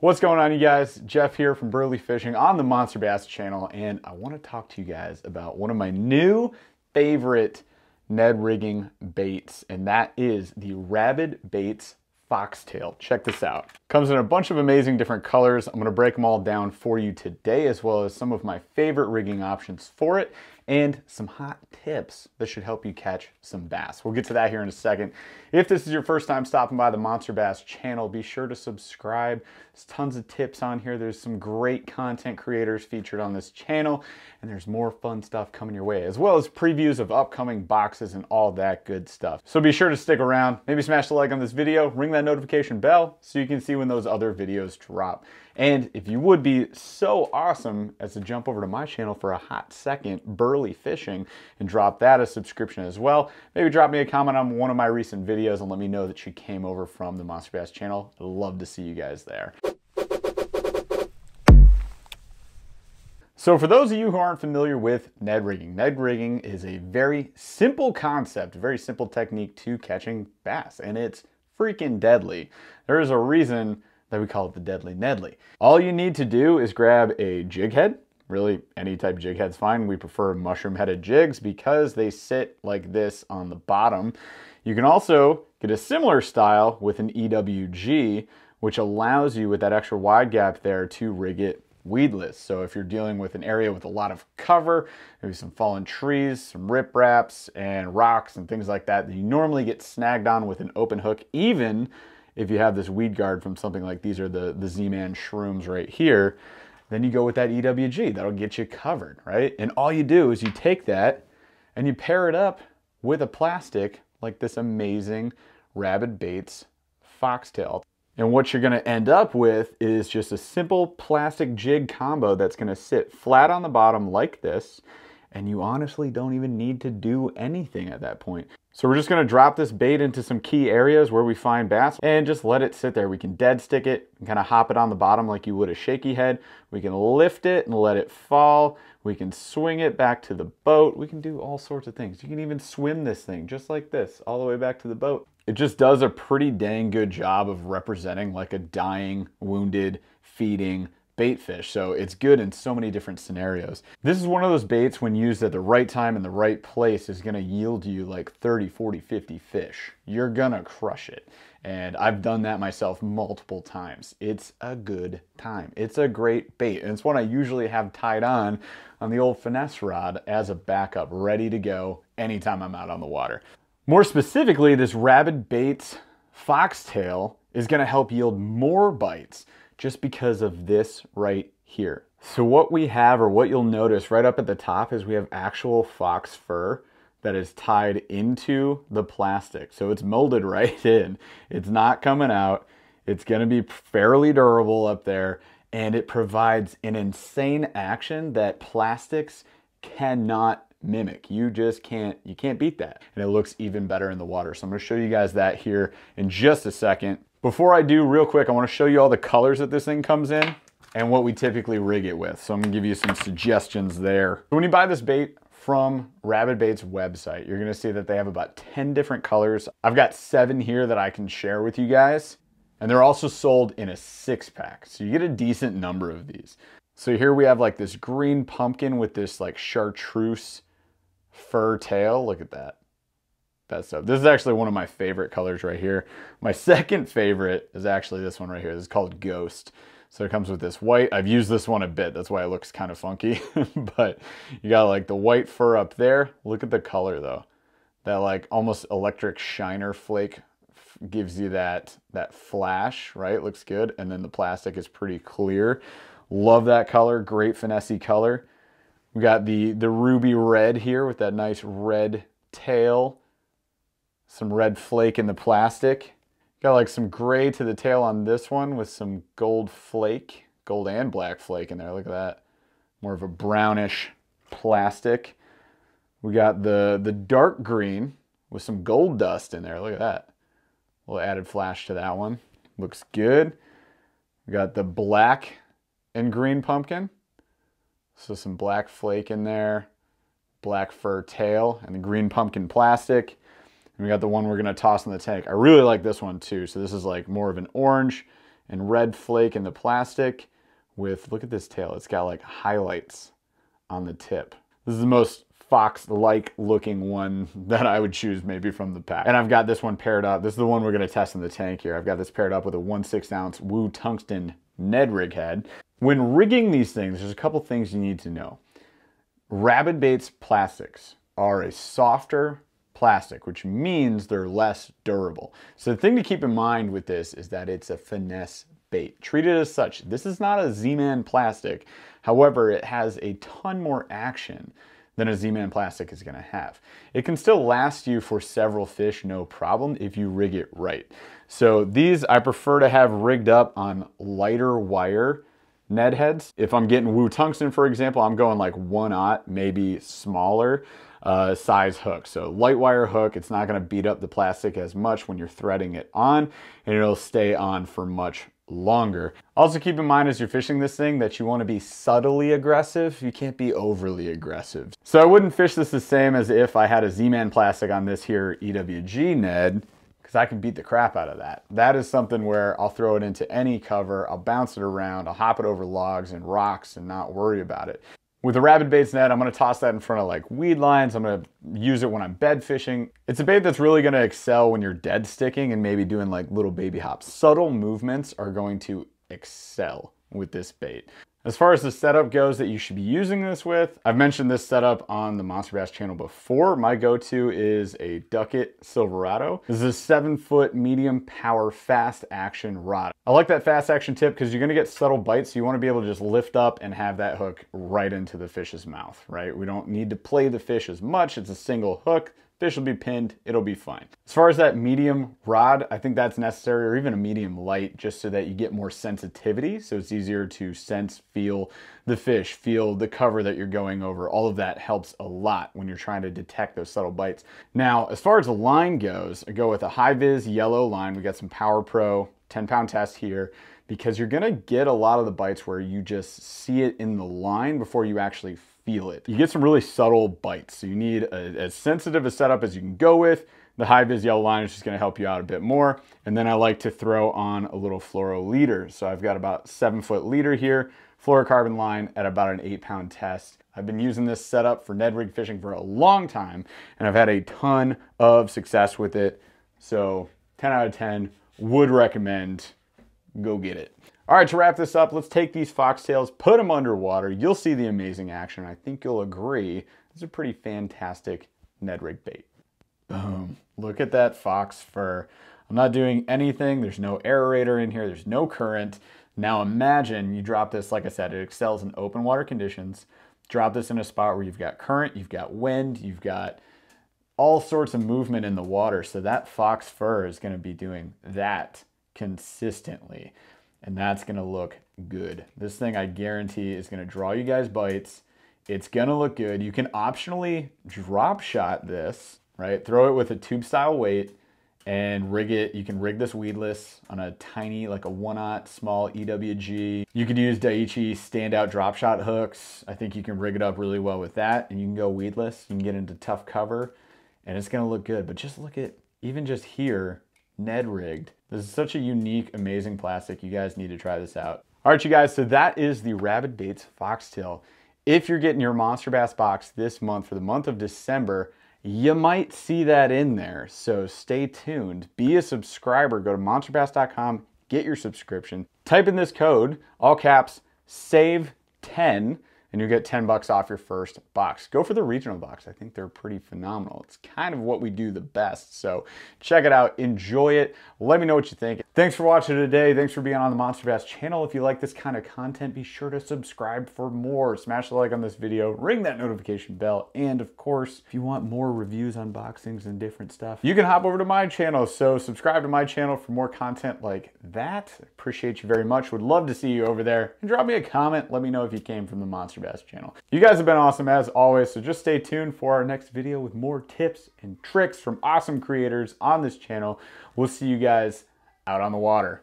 What's going on you guys? Jeff here from Burly Fishing on the Monster Bass channel and I want to talk to you guys about one of my new favorite Ned rigging baits and that is the Rabid Baits Foxtail. Check this out. Comes in a bunch of amazing different colors. I'm going to break them all down for you today as well as some of my favorite rigging options for it and some hot tips that should help you catch some bass. We'll get to that here in a second. If this is your first time stopping by the Monster Bass channel, be sure to subscribe. There's tons of tips on here. There's some great content creators featured on this channel, and there's more fun stuff coming your way, as well as previews of upcoming boxes and all that good stuff. So be sure to stick around. Maybe smash the like on this video, ring that notification bell so you can see when those other videos drop. And if you would be so awesome as to jump over to my channel for a hot second, Burly Fishing, and drop that a subscription as well. Maybe drop me a comment on one of my recent videos and let me know that you came over from the Monster Bass channel. I'd love to see you guys there. So for those of you who aren't familiar with Ned rigging, Ned rigging is a very simple concept, very simple technique to catching bass, and it's freaking deadly. There is a reason that we call it the Deadly Nedley. All you need to do is grab a jig head. Really, any type jig head's fine. We prefer mushroom headed jigs because they sit like this on the bottom. You can also get a similar style with an EWG, which allows you with that extra wide gap there to rig it weedless. So if you're dealing with an area with a lot of cover, maybe some fallen trees, some rip raps and rocks and things like that that you normally get snagged on with an open hook, even if you have this weed guard from something like these are the, the Z-Man shrooms right here, then you go with that EWG. That'll get you covered, right? And all you do is you take that and you pair it up with a plastic like this amazing Rabid Baits Foxtail. And what you're gonna end up with is just a simple plastic jig combo that's gonna sit flat on the bottom like this, and you honestly don't even need to do anything at that point. So we're just gonna drop this bait into some key areas where we find bass and just let it sit there. We can dead stick it and kind of hop it on the bottom like you would a shaky head. We can lift it and let it fall. We can swing it back to the boat. We can do all sorts of things. You can even swim this thing just like this all the way back to the boat. It just does a pretty dang good job of representing like a dying, wounded, feeding, bait fish. So it's good in so many different scenarios. This is one of those baits when used at the right time in the right place is gonna yield you like 30, 40, 50 fish. You're gonna crush it. And I've done that myself multiple times. It's a good time. It's a great bait. And it's one I usually have tied on on the old finesse rod as a backup, ready to go anytime I'm out on the water. More specifically, this Rabid Baits Foxtail is gonna help yield more bites just because of this right here. So what we have or what you'll notice right up at the top is we have actual fox fur that is tied into the plastic. So it's molded right in. It's not coming out. It's gonna be fairly durable up there and it provides an insane action that plastics cannot mimic. You just can't, you can't beat that. And it looks even better in the water. So I'm gonna show you guys that here in just a second. Before I do, real quick, I wanna show you all the colors that this thing comes in and what we typically rig it with. So I'm gonna give you some suggestions there. When you buy this bait from Rabid Bait's website, you're gonna see that they have about 10 different colors. I've got seven here that I can share with you guys. And they're also sold in a six pack. So you get a decent number of these. So here we have like this green pumpkin with this like chartreuse fur tail. Look at that that stuff. This is actually one of my favorite colors right here. My second favorite is actually this one right here. This is called Ghost. So it comes with this white. I've used this one a bit. That's why it looks kind of funky. but you got like the white fur up there. Look at the color though. That like almost electric shiner flake gives you that, that flash, right? Looks good. And then the plastic is pretty clear. Love that color. Great finessey color. We got the, the ruby red here with that nice red tail some red flake in the plastic. Got like some gray to the tail on this one with some gold flake, gold and black flake in there. Look at that. More of a brownish plastic. We got the, the dark green with some gold dust in there. Look at that. A little added flash to that one. Looks good. We got the black and green pumpkin. So some black flake in there, black fur tail, and the green pumpkin plastic. And we got the one we're gonna toss in the tank. I really like this one too. So this is like more of an orange and red flake in the plastic with, look at this tail, it's got like highlights on the tip. This is the most fox-like looking one that I would choose maybe from the pack. And I've got this one paired up. This is the one we're gonna test in the tank here. I've got this paired up with a 1 6 ounce Woo Tungsten Ned rig head. When rigging these things, there's a couple things you need to know. Rabid Baits plastics are a softer plastic, which means they're less durable. So the thing to keep in mind with this is that it's a finesse bait. Treat it as such. This is not a Z-Man plastic. However, it has a ton more action than a Z-Man plastic is gonna have. It can still last you for several fish, no problem, if you rig it right. So these I prefer to have rigged up on lighter wire Ned heads. If I'm getting Woo Tungsten, for example, I'm going like one aught, maybe smaller uh, size hook. So light wire hook, it's not gonna beat up the plastic as much when you're threading it on, and it'll stay on for much longer. Also keep in mind as you're fishing this thing that you wanna be subtly aggressive. You can't be overly aggressive. So I wouldn't fish this the same as if I had a Z-Man plastic on this here EWG Ned because I can beat the crap out of that. That is something where I'll throw it into any cover, I'll bounce it around, I'll hop it over logs and rocks and not worry about it. With the Rabid Baits Ned, I'm gonna toss that in front of like weed lines. I'm gonna use it when I'm bed fishing. It's a bait that's really gonna excel when you're dead sticking and maybe doing like little baby hops. Subtle movements are going to excel with this bait. As far as the setup goes that you should be using this with, I've mentioned this setup on the Monster Bass channel before. My go-to is a Duckett Silverado. This is a seven foot medium power fast action rod. I like that fast action tip because you're gonna get subtle bites. So you wanna be able to just lift up and have that hook right into the fish's mouth, right? We don't need to play the fish as much. It's a single hook fish will be pinned, it'll be fine. As far as that medium rod, I think that's necessary, or even a medium light, just so that you get more sensitivity, so it's easier to sense, feel the fish, feel the cover that you're going over. All of that helps a lot when you're trying to detect those subtle bites. Now, as far as the line goes, I go with a high-vis yellow line. We got some Power Pro 10 pound test here because you're gonna get a lot of the bites where you just see it in the line before you actually feel it. You get some really subtle bites, so you need a, as sensitive a setup as you can go with. The high vis yellow line is just gonna help you out a bit more. And then I like to throw on a little fluoro leader. So I've got about seven foot leader here, fluorocarbon line at about an eight pound test. I've been using this setup for Ned rig fishing for a long time, and I've had a ton of success with it. So 10 out of 10, would recommend, go get it. All right, to wrap this up, let's take these foxtails, put them underwater. You'll see the amazing action. I think you'll agree. It's a pretty fantastic Ned rig bait. Boom. Look at that fox fur. I'm not doing anything. There's no aerator in here. There's no current. Now imagine you drop this, like I said, it excels in open water conditions. Drop this in a spot where you've got current, you've got wind, you've got all sorts of movement in the water. So that fox fur is gonna be doing that consistently and that's gonna look good. This thing I guarantee is gonna draw you guys bites. It's gonna look good. You can optionally drop shot this, right? Throw it with a tube style weight and rig it. You can rig this weedless on a tiny, like a one aught small EWG. You could use Daiichi standout drop shot hooks. I think you can rig it up really well with that and you can go weedless. You can get into tough cover and it's gonna look good. But just look at, even just here, Ned rigged. This is such a unique, amazing plastic. You guys need to try this out. All right, you guys, so that is the Rabid Baits Foxtail. If you're getting your Monster Bass box this month for the month of December, you might see that in there. So stay tuned. Be a subscriber. Go to monsterbass.com, get your subscription. Type in this code, all caps, save 10 and you get 10 bucks off your first box. Go for the regional box. I think they're pretty phenomenal. It's kind of what we do the best. So check it out, enjoy it. Let me know what you think. Thanks for watching today. Thanks for being on the Monster Bass channel. If you like this kind of content, be sure to subscribe for more. Smash the like on this video, ring that notification bell, and of course, if you want more reviews, unboxings, and different stuff, you can hop over to my channel. So subscribe to my channel for more content like that. Appreciate you very much. Would love to see you over there. And drop me a comment. Let me know if you came from the Monster Bass channel. You guys have been awesome as always, so just stay tuned for our next video with more tips and tricks from awesome creators on this channel. We'll see you guys out on the water.